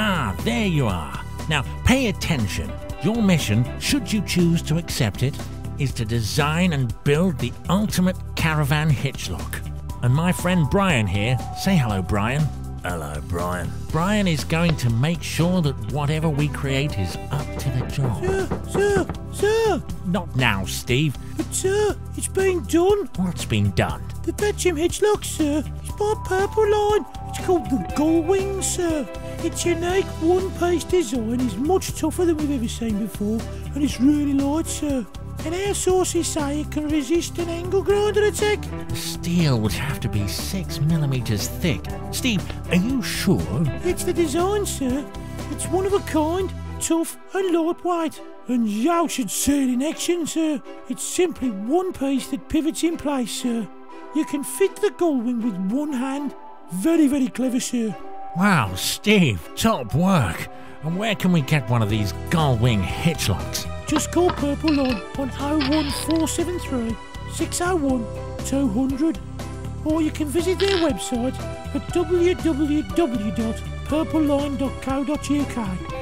Ah, there you are. Now, pay attention. Your mission, should you choose to accept it, is to design and build the ultimate caravan hitchlock. And my friend Brian here, say hello, Brian. Hello, Brian. Brian is going to make sure that whatever we create is up to the job. Sir, sir, sir, Not now, Steve. but sir, it's been done. What's been done? The Thatcham Hitchlock, sir, is by Purple Line. It's called the Gull Wing, sir. Its unique one-piece design is much tougher than we've ever seen before, and it's really light, sir. And our sources say it can resist an angle grinder attack. The steel would have to be six millimeters thick. Steve, are you sure? It's the design, sir. It's one of a kind, tough and lightweight. And you should see it in action, sir. It's simply one piece that pivots in place, sir. You can fit the gullwing with one hand. Very, very clever, sir. Wow, Steve, top work. And where can we get one of these gull wing hitchlocks? Just call Purple Line on 01473 601 200 or you can visit their website at www.purpleline.co.uk.